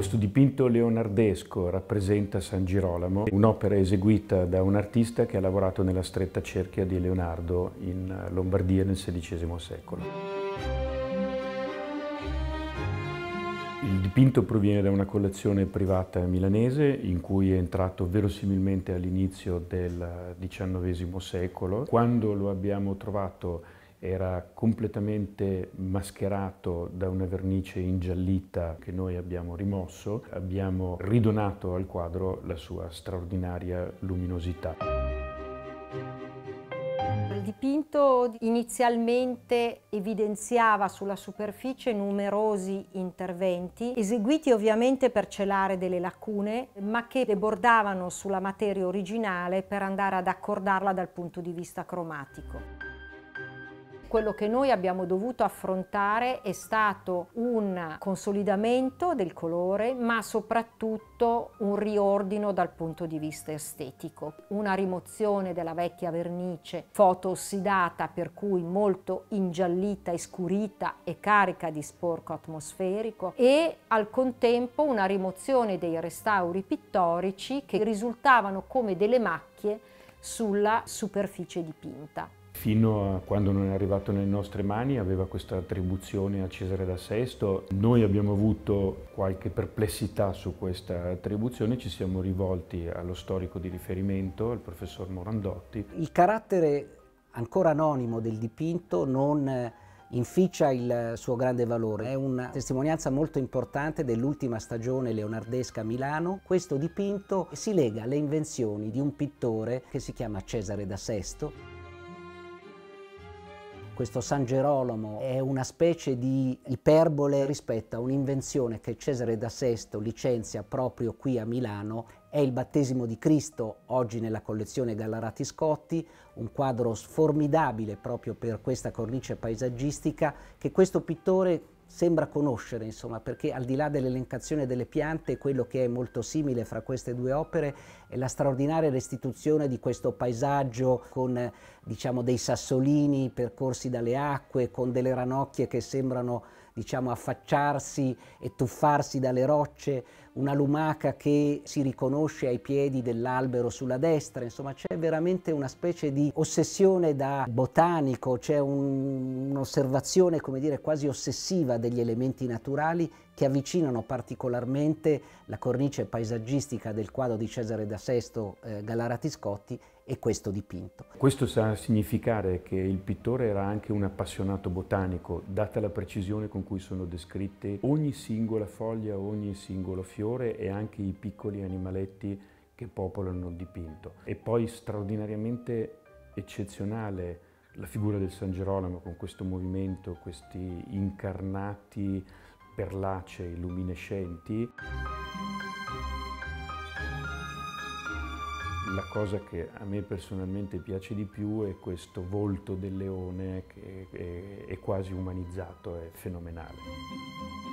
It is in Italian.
Questo dipinto leonardesco rappresenta San Girolamo, un'opera eseguita da un artista che ha lavorato nella stretta cerchia di Leonardo in Lombardia nel XVI secolo. Il dipinto proviene da una collezione privata milanese in cui è entrato verosimilmente all'inizio del XIX secolo. Quando lo abbiamo trovato era completamente mascherato da una vernice ingiallita che noi abbiamo rimosso, abbiamo ridonato al quadro la sua straordinaria luminosità. Il dipinto inizialmente evidenziava sulla superficie numerosi interventi, eseguiti ovviamente per celare delle lacune, ma che debordavano sulla materia originale per andare ad accordarla dal punto di vista cromatico quello che noi abbiamo dovuto affrontare è stato un consolidamento del colore, ma soprattutto un riordino dal punto di vista estetico. Una rimozione della vecchia vernice fotoossidata, per cui molto ingiallita e scurita e carica di sporco atmosferico e al contempo una rimozione dei restauri pittorici che risultavano come delle macchie sulla superficie dipinta fino a quando non è arrivato nelle nostre mani aveva questa attribuzione a Cesare da Sesto. Noi abbiamo avuto qualche perplessità su questa attribuzione, ci siamo rivolti allo storico di riferimento, al professor Morandotti. Il carattere ancora anonimo del dipinto non inficia il suo grande valore. È una testimonianza molto importante dell'ultima stagione leonardesca a Milano. Questo dipinto si lega alle invenzioni di un pittore che si chiama Cesare da Sesto questo San Gerolamo è una specie di iperbole rispetto a un'invenzione che Cesare da Sesto licenzia proprio qui a Milano, è il battesimo di Cristo, oggi nella collezione Gallarati Scotti, un quadro formidabile proprio per questa cornice paesaggistica che questo pittore sembra conoscere, insomma, perché al di là dell'elencazione delle piante, quello che è molto simile fra queste due opere è la straordinaria restituzione di questo paesaggio con, diciamo, dei sassolini percorsi dalle acque, con delle ranocchie che sembrano diciamo, affacciarsi e tuffarsi dalle rocce, una lumaca che si riconosce ai piedi dell'albero sulla destra, insomma c'è veramente una specie di ossessione da botanico, c'è un, un'osservazione come dire quasi ossessiva degli elementi naturali che avvicinano particolarmente la cornice paesaggistica del quadro di Cesare da Sesto eh, Galarati Scotti e questo dipinto. Questo sta a significare che il pittore era anche un appassionato botanico, data la precisione con cui sono descritte ogni singola foglia, ogni singolo fiore e anche i piccoli animaletti che popolano il dipinto. E poi straordinariamente eccezionale la figura del San Gerolamo con questo movimento, questi incarnati perlacei luminescenti. La cosa che a me personalmente piace di più è questo volto del leone che è, quasi umanizzato, è fenomenale.